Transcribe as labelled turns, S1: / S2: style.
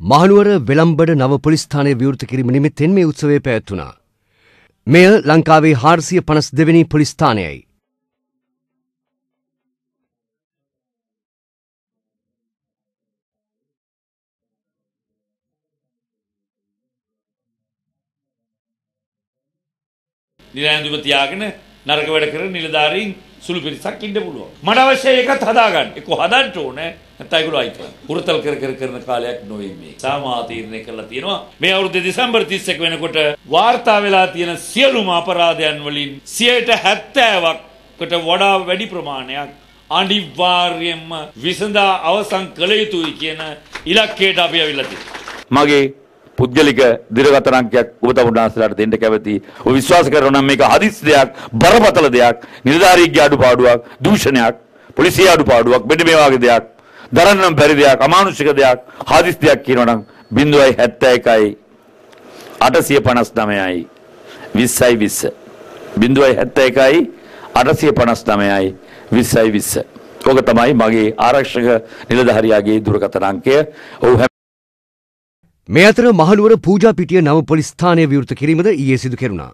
S1: මහනුවර වෙළම්බඩ නව පොලිස්ථානය විවෘත කිරීම නිමිත්තෙන් මේ උත්සවය පැවැත්වුණා. මෙය ලංකාවේ හාර්සිය පනස් දෙවැනි පොලිස්ථානයයි.
S2: නිරෑඳුම තියාගෙන නරක වැඩ කරන නිලධාරීන් සුළු පිරිසක් ඉන්න පුළුවන්. මට අවශ්‍ය ඒකත් හදාගන්න. එක්ක හදන්න ඕනේ. නැත්නම් ඒගොල්ලෝ අයිති කරන්න. පුරතල් කර කර කරන කාලයක් නොවේ මේ. සාමා තීරණය කළා තියෙනවා. මේ අවුරුද්දේ දෙසැම්බර් 31 වෙනකොට වාර්තා වෙලා තියෙන සියලුම අපරාධයන් වලින් 70%කට වඩා වැඩි ප්‍රමාණයක් අනිවාර්යයෙන්ම විසඳා අවසන් කළ යුතුයි කියන ඉලක්කයට අපි අවිල්ලා තියෙනවා.
S3: මගේ පුද්ගලික දිරගත අංකයක් ඔබතුමාලාට දෙන්න කැමති. ඔබ විශ්වාස කරනවා නම් මේක හදිස් දෙයක්, බරපතල දෙයක්, නිලධාරියෙක්ගේ අඩුපාඩුවක්, දූෂණයක්, පොලිසිය අඩුපාඩුවක්, මෙන්න මේ වගේ දෙයක්. දරන්න බැරි දෙයක්, අමානුෂික දෙයක්, හදිස් දෙයක් කියනවා නම් 0.71යි 859යි 20යි 20. 0.71යි 859යි 20යි 20. ඕක තමයි මගේ ආරක්ෂක නිලධාරියාගේ දුරකථන අංකය. ඔහු
S1: මේ අතර මහනුවර පූජා පිටිය නව පොලිස්ථානය විවෘත කිරීමද ඊයේ සිදු කෙරුණා.